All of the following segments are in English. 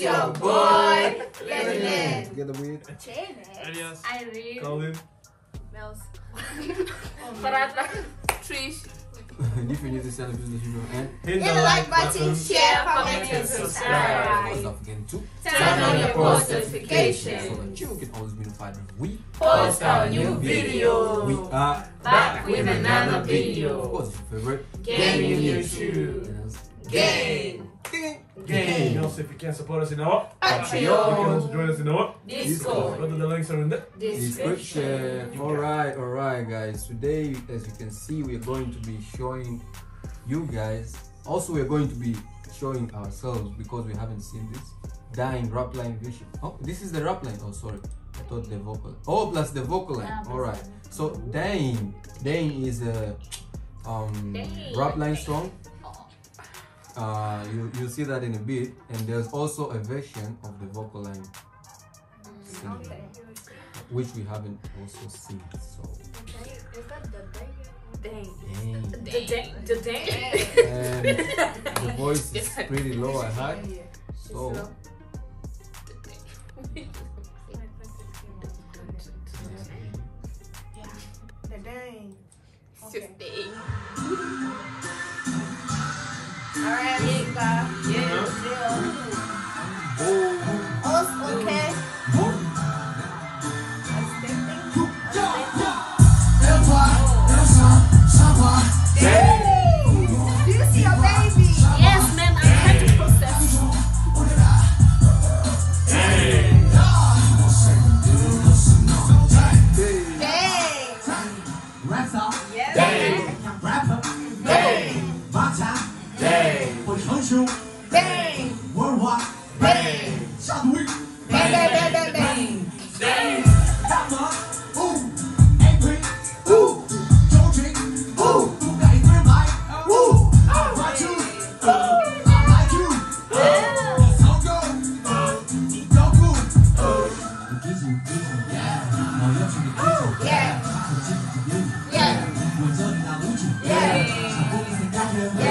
your boy, Get Legend. Together with Alias. Irene. Colin. Mels. Farata. Trish. different news channel business you know and Hit Hit the like button, share, comment, and subscribe. don't forget to Turn on your post so notifications. that you can always be notified when we Post our new video. we are Back with another of video. course your favorite Gaming YouTube. And Game. Game. Also, if you can't support us, you know what? You can Patreon. also join us, you know what? Discord. Brother, the links are in there. description. All right, all right, guys. Today, as you can see, we are going to be showing you guys. Also, we are going to be showing ourselves because we haven't seen this dying rap line vision. Oh, this is the rap line. Oh, sorry, I thought the vocal. Oh, plus the vocal line. Yeah, all right. So, dying, dying is a um Dying. rap line song. Uh, you you see that in a bit, and there's also a version of the vocal line singing Okay. which we haven't also seen. So, Dang. dang. The dang. The dang. and the voice is pretty low. I heard. So, The dang. It's Yeah.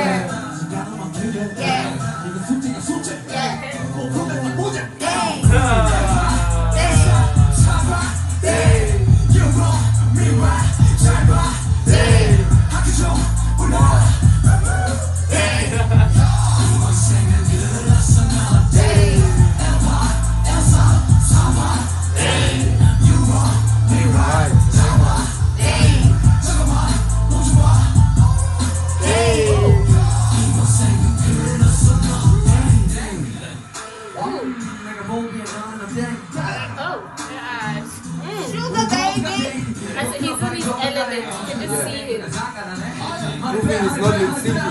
Do you feel?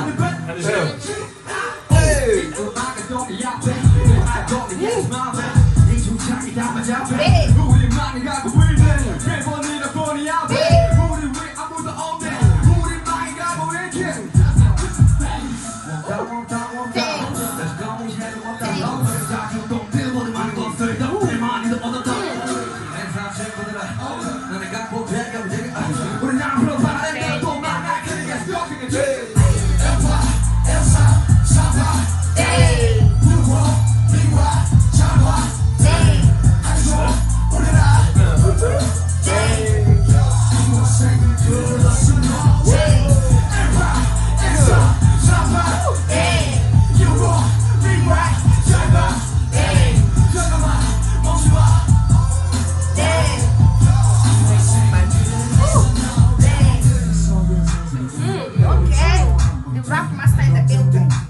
Hey,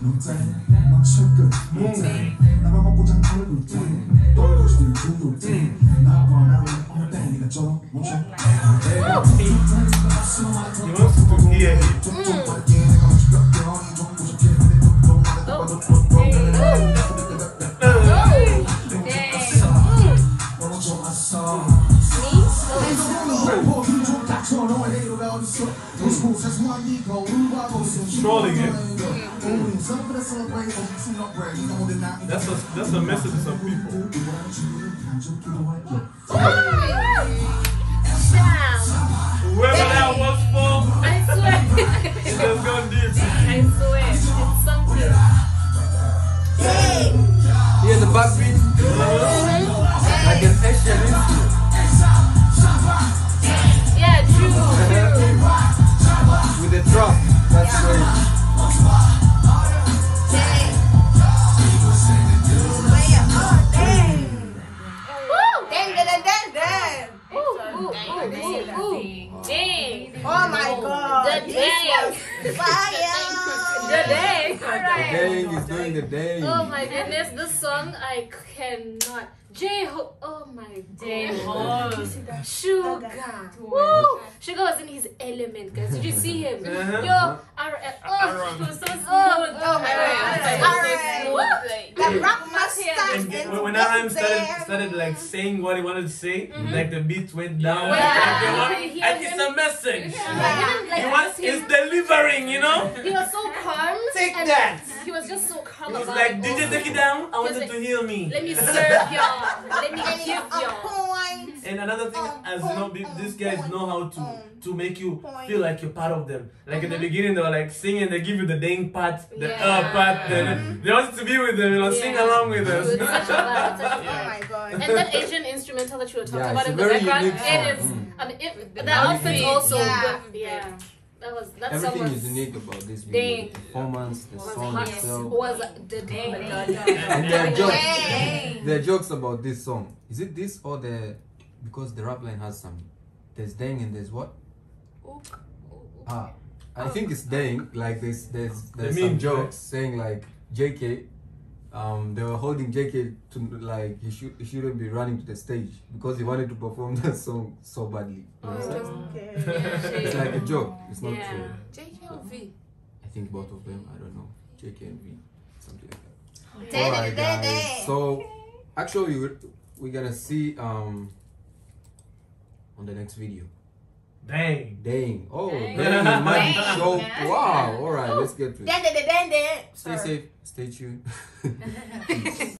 농장 멈춰끝 농장 나만 먹고 장 떨고 있지 떨고 싶은 두고 있지 나와 나를 어때 네가 쩔어 멈춰 Trolling it. That's a that's a message to some people. Damn. Whoever that was for, I swear. it just gone deep. I swear. It's something. Dang. here's the back rapping. Like an Asian dang the dang. Oh my goodness, this song I cannot. J Ho. Oh my god. Suga. Woo! Suga was in his element, guys. Did you see him? Uh-huh. Yo, R. Oh, he was so smooth. Oh my god. Alright. The rock mustache And and when, when RM started, started like saying what he wanted to say, mm-hmm. like the beat went down. Yeah. Like, they want, He and was- it's a message. Yeah. He Like, wants, it's delivering, you know? he was so calm. Take and that. He was just so calm It was about like, it. DJ, all. take it down. I wanted like, to heal me. Let me serve y'all. Let me and give y'all. On point. And another thing, Um, as you know, um, these guys know how to um, to make you point. feel like you're part of them. Like in the beginning, they were like singing, they give you the dang part, the Yeah. uh part, the, they want you to be with them, you know, sing along with It was such a vibe, such a Oh my god. And that Asian instrumental that you were talking Yeah, about in the very background, unique it song. is. Mm. I mean, it, the The outfit outfit. also. Yeah. good. Yeah, that was that song Everything was is unique about this video. Dang. The performance, the was song hot. itself. Was the dang. And there are jokes. Dang. There are jokes about this song. Is it this or the because the rap line has some there's dang and there's what? Ah. I think it's dang. Like there's there's there's The some meme, jokes saying like JK um, they were holding JK to like he should he shouldn't be running to the stage because he wanted to perform that song so badly. You understand? Okay. It's like a joke. It's not Yeah. true. JKV. I think both of them. I don't know. JK and V, something like that. Alright, guys. So actually, we're, we're gonna see um on the next video. Dang. Dang! Oh, Dang. dang! the magic Dang. show! Wow! All right, let's get to it. Dang, dang, dang, dang. Stay safe. Stay tuned.